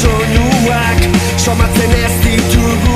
soinuak somatzen ez ditugu.